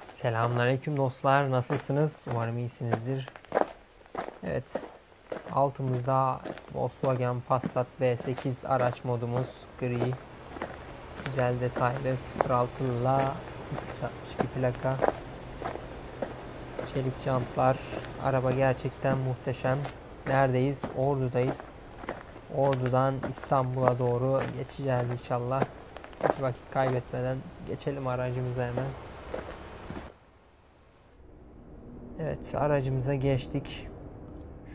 Selamünaleyküm dostlar. Nasılsınız? Umarım iyisinizdir. Evet. Altımızda Volkswagen Passat B8 araç modumuz gri. Güzel detaylı 06'lı 362 plaka. Çelik jantlar. Araba gerçekten muhteşem. Neredeyiz? Ordu'dayız. Ordu'dan İstanbul'a doğru geçeceğiz inşallah. Hiç vakit kaybetmeden geçelim aracımıza hemen. Evet aracımıza geçtik.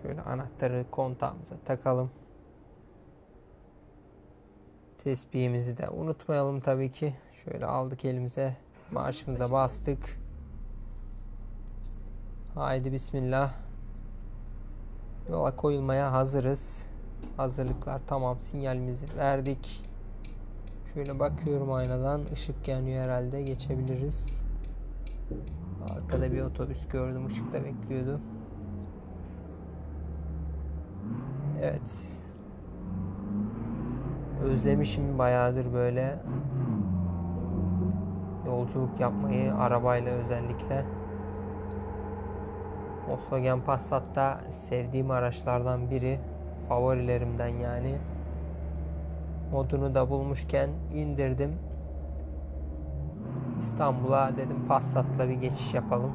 Şöyle anahtarı kontağımıza takalım. Tesbihimizi de unutmayalım tabii ki. Şöyle aldık elimize. Marşımıza bastık. Haydi bismillah. Yola koyulmaya hazırız. Hazırlıklar tamam. Sinyalimizi verdik. Şöyle bakıyorum aynadan. Işık yanıyor herhalde. Geçebiliriz. Arkada bir otobüs gördüm. Işıkta bekliyordu. Evet. Özlemişim bayağıdır böyle yolculuk yapmayı arabayla özellikle. Volkswagen Passat da sevdiğim araçlardan biri. Favorilerimden yani. Modunu da bulmuşken indirdim. İstanbul'a dedim Passat'la bir geçiş yapalım.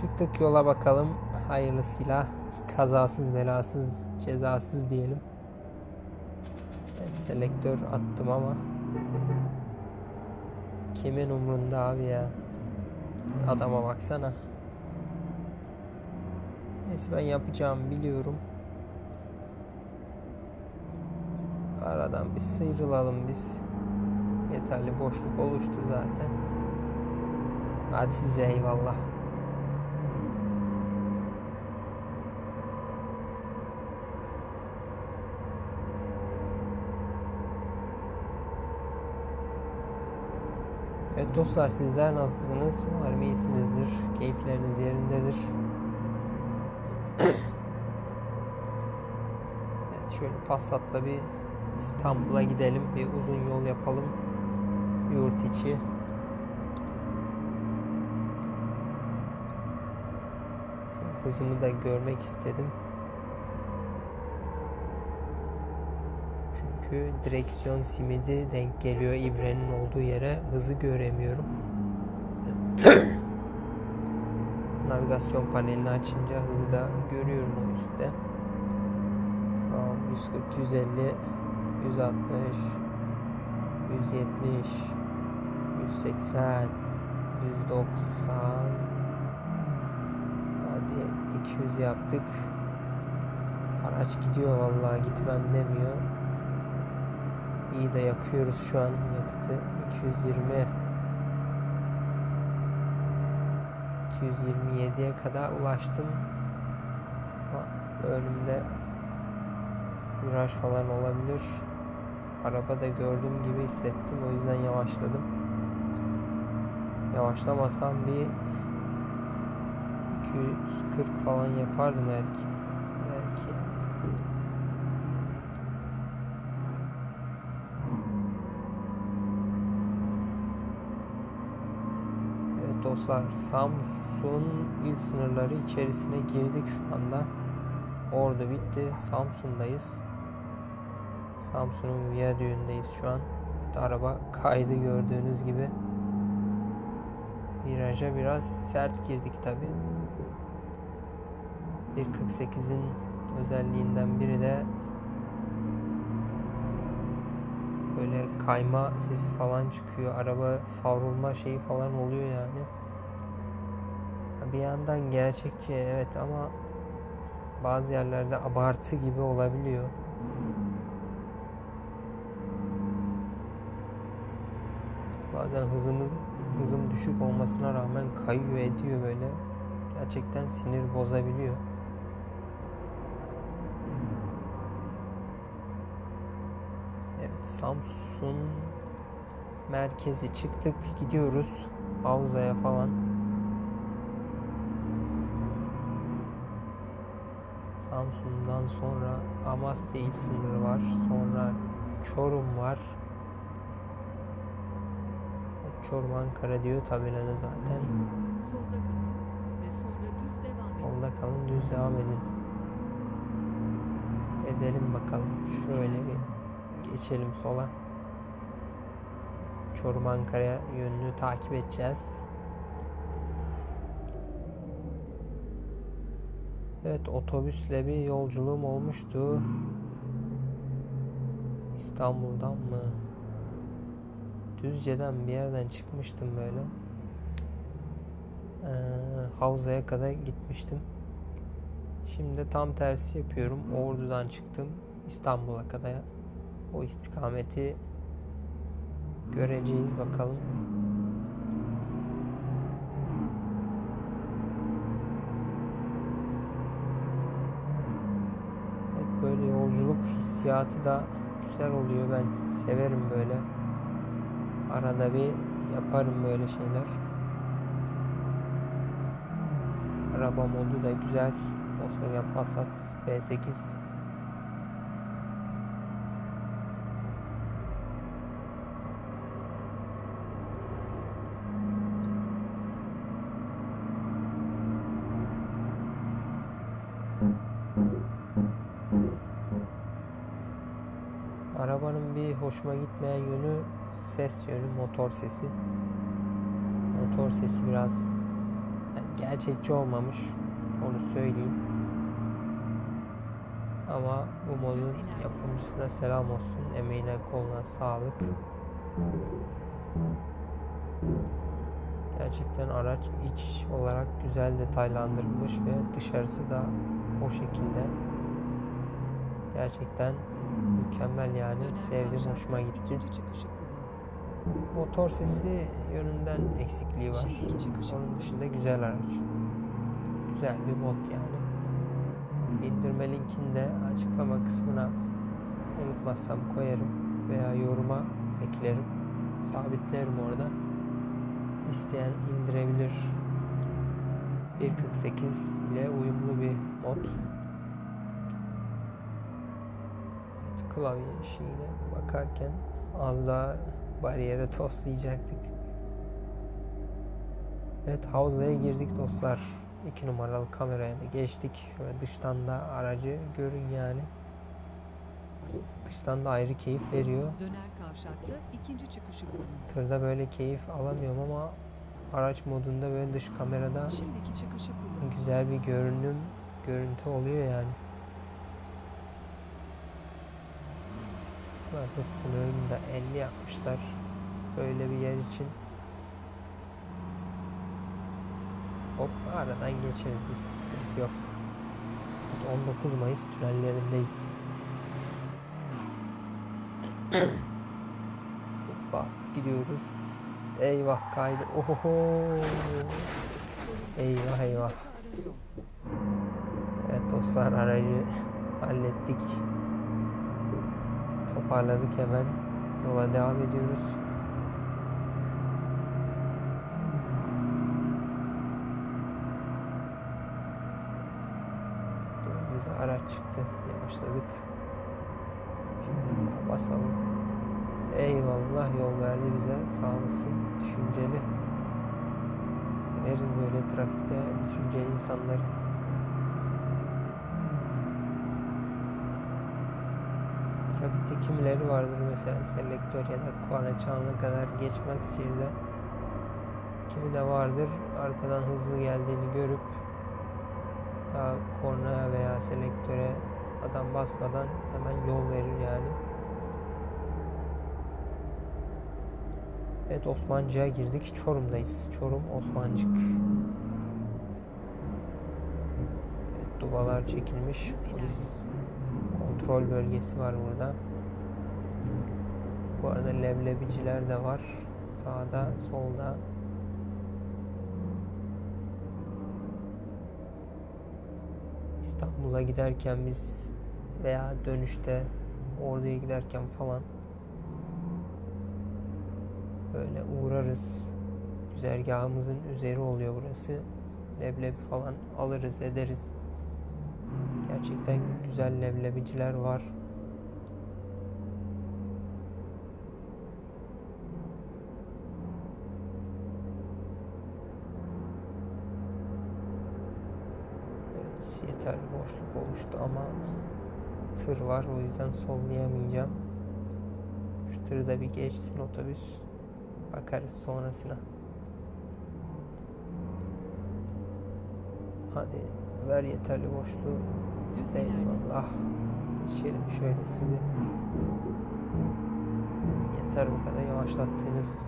Çıktık yola bakalım. Hayırlısıyla kazasız belasız cezasız diyelim. Evet, selektör attım ama kimin umrunda abi ya. Adama baksana. Neyse ben yapacağım biliyorum. Aradan bir sıyrılalım biz. Yeterli boşluk oluştu zaten. Hadi size eyvallah. Evet dostlar sizler nasılsınız? Umarım iyisinizdir. Keyifleriniz yerindedir. evet şöyle Passat'la bir İstanbul'a gidelim. Bir uzun yol yapalım. Yurt içi. Şöyle hızımı da görmek istedim. Çünkü direksiyon simidi denk geliyor ibrenin olduğu yere. Hızı göremiyorum. Navigasyon panelini açınca hızı da görüyorum o üstte. Şu an 140, 150, 160, 170, 180, 190. Hadi 200 yaptık. Araç gidiyor vallahi gitmem demiyor. İyi de yakıyoruz şu an yakıtı 220 227'ye kadar ulaştım ama önümde viraj falan olabilir araba da gördüğüm gibi hissettim o yüzden yavaşladım yavaşlamasam bir 240 falan yapardım belki belki yani. Evet dostlar Samsun il sınırları içerisine girdik şu anda. Ordu bitti. Samsun'dayız. Samsun'un viyadüğündeyiz şu an. Evet, araba kaydı gördüğünüz gibi. Viraja biraz sert girdik tabi. 1.48'in özelliğinden biri de böyle kayma sesi falan çıkıyor. Araba savrulma şeyi falan oluyor yani. Bir yandan gerçekçi evet ama bazı yerlerde abartı gibi olabiliyor. Bazen hızımız hızım düşük olmasına rağmen kayıyor ediyor böyle. Gerçekten sinir bozabiliyor. Evet Samsun merkezi çıktık gidiyoruz Havza'ya falan. Samsun'dan sonra Amasya il sınırı var. Sonra Çorum var. Çorum Ankara diyor tabelada zaten. Solda kalın ve sonra düz devam edin. Solda kalın düz devam edin. Edelim bakalım. Şöyle bir geçelim sola. Çorum Ankara yönünü takip edeceğiz. Evet otobüsle bir yolculuğum olmuştu. İstanbul'dan mı? Düzce'den bir yerden çıkmıştım böyle. Ee, Havza'ya kadar gitmiştim. Şimdi tam tersi yapıyorum. Ordu'dan çıktım İstanbul'a kadar. O istikameti göreceğiz bakalım. Evet böyle yolculuk hissiyatı da güzel oluyor. Ben severim böyle. Arada bir yaparım böyle şeyler. Araba modu da güzel. Volkswagen Passat B8 Arabanın bir hoşuma gitmeyen yönü ses yönü, motor sesi. Motor sesi biraz yani gerçekçi olmamış. Onu söyleyeyim. Ama bu modun yapımcısına selam olsun. Emeğine koluna sağlık. Gerçekten araç iç olarak güzel detaylandırılmış ve dışarısı da o şekilde. Gerçekten mükemmel yani. Sevdim, hoşuma gitti. Motor sesi yönünden eksikliği var. Çıkışı Onun dışında güzel araç. Güzel bir mod yani. İndirme linkini de açıklama kısmına unutmazsam koyarım veya yoruma eklerim. Sabitlerim orada. İsteyen indirebilir. 1.48 ile uyumlu bir mod. Evet, klavye işine bakarken az daha bariyere toslayacaktık. Evet havzaya girdik dostlar. 2 numaralı kameraya da geçtik. Şöyle dıştan da aracı görün yani. Dıştan da ayrı keyif veriyor. Döner kavşakta ikinci çıkışı kullanın. Tırda böyle keyif alamıyorum ama araç modunda böyle dış kamerada Şimdiki çıkışı kullanın. güzel bir görünüm, görüntü oluyor yani. Hız sınırını da 50 yapmışlar. Böyle bir yer için. Hop aradan geçeriz biz sıkıntı yok. Evet, 19 Mayıs tünellerindeyiz. Bas gidiyoruz. Eyvah kaydı. Oho. Eyvah eyvah. Evet dostlar aracı hallettik. Toparladık hemen. Yola devam ediyoruz. Önümüze araç çıktı. Yavaşladık. Şimdi bir basalım. Eyvallah yol verdi bize. Sağ olsun. Düşünceli. Severiz böyle trafikte düşünceli insanları. Trafikte kimileri vardır mesela selektör ya da korna çalana kadar geçmez şeride. Kimi de vardır arkadan hızlı geldiğini görüp daha kornaya veya selektöre adam basmadan hemen yol verir yani. Evet Osmancık'a girdik. Çorum'dayız. Çorum Osmancık. Evet, dubalar çekilmiş. Polis kontrol bölgesi var burada. Bu arada leblebiciler de var. Sağda, solda. İstanbul'a giderken biz veya dönüşte Ordu'ya giderken falan böyle uğrarız. Güzergahımızın üzeri oluyor burası. Leblebi falan alırız ederiz. Gerçekten güzel leblebiciler var. Evet, yeterli boşluk oluştu ama tır var o yüzden sollayamayacağım. Şu tırı da bir geçsin otobüs. Bakarız sonrasına. Hadi ver yeterli boşluğu. Düz. Eyvallah. Geçelim şöyle sizi. Yeter bu kadar yavaşlattığınız.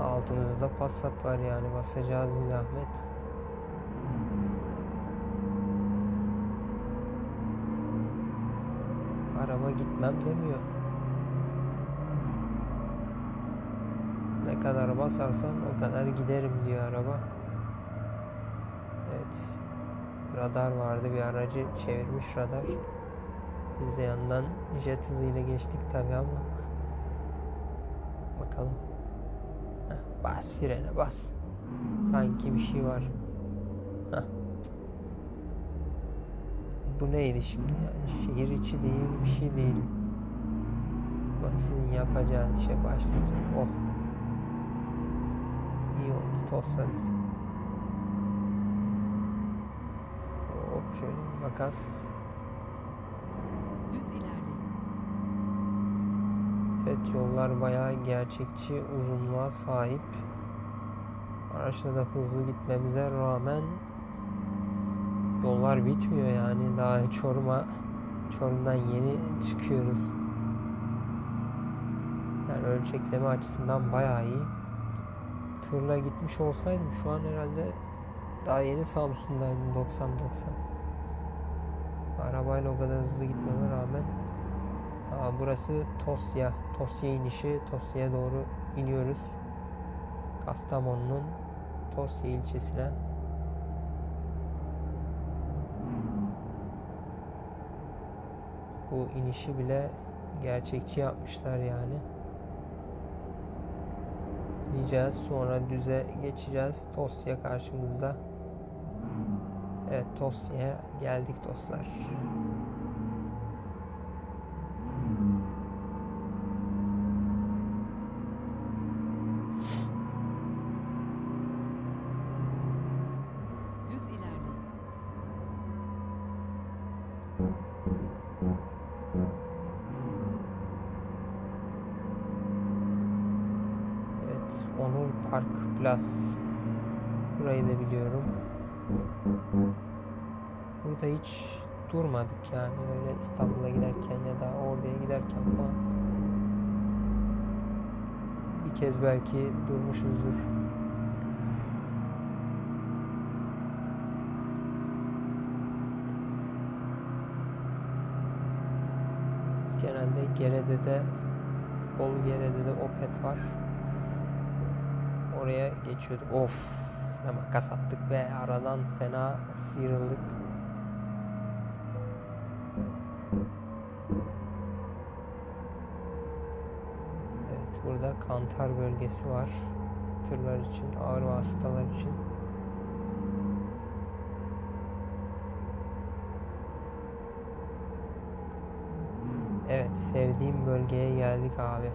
Altımızda Passat var yani basacağız bir zahmet. Araba gitmem demiyor. Ne kadar basarsan o kadar giderim diyor araba. Evet. Radar vardı bir aracı çevirmiş radar. Biz de yandan jet hızıyla geçtik tabi ama. Bakalım. Heh, bas frene bas. Sanki bir şey var. Heh. Bu neydi şimdi yani? Şehir içi değil bir şey değil. Ulan sizin yapacağınız işe başlayacağım. Oh. İyi oldu tosladık. Hop şöyle bir makas. Düz ilerleyin. Evet yollar bayağı gerçekçi uzunluğa sahip. Araçla da hızlı gitmemize rağmen yollar bitmiyor yani. Daha Çorum'a Çorum'dan yeni çıkıyoruz. Yani ölçekleme açısından bayağı iyi. Tırla gitmiş olsaydım şu an herhalde daha yeni Samsun'daydım 90-90. Arabayla o kadar hızlı gitmeme rağmen Aa, burası Tosya. Tosya inişi. Tosya'ya doğru iniyoruz. Kastamonu'nun Tosya ilçesine. Bu inişi bile gerçekçi yapmışlar yani. İneceğiz sonra düze geçeceğiz. Tosya karşımızda. Evet Tosya'ya geldik dostlar. Evet, Onur Park Plus. Burayı da biliyorum. Burada hiç durmadık yani öyle İstanbul'a giderken ya da oraya giderken falan. Bir kez belki durmuşuzdur. Biz genelde Gerede'de Bolu Gerede'de Opet var. Oraya geçiyorduk. Of ne makas attık ve aradan fena sıyrıldık. Evet burada kantar bölgesi var. Tırlar için, ağır vasıtalar için. Evet sevdiğim bölgeye geldik abi.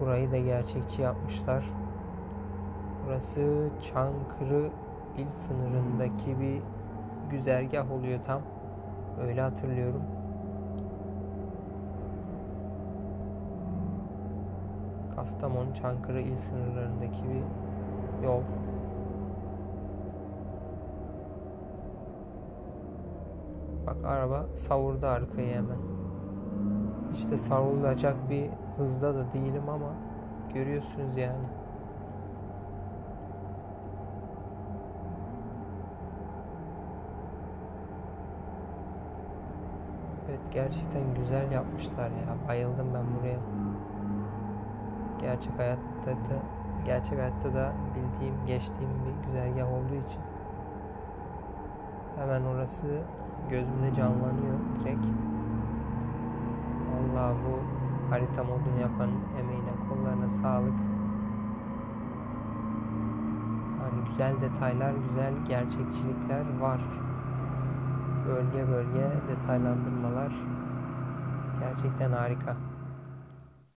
Burayı da gerçekçi yapmışlar. Burası Çankırı il sınırındaki bir güzergah oluyor tam. Öyle hatırlıyorum. Kastamonu Çankırı il sınırlarındaki bir yol. Bak araba savurdu arkayı hemen. İşte savrulacak bir hızda da değilim ama görüyorsunuz yani. Evet gerçekten güzel yapmışlar ya. Bayıldım ben buraya. Gerçek hayatta da gerçek hayatta da bildiğim, geçtiğim bir güzergah olduğu için hemen orası gözümde canlanıyor direkt. Allah bu harita modunu yapan emeğine, kollarına sağlık. Yani güzel detaylar, güzel gerçekçilikler var. Bölge bölge detaylandırmalar gerçekten harika.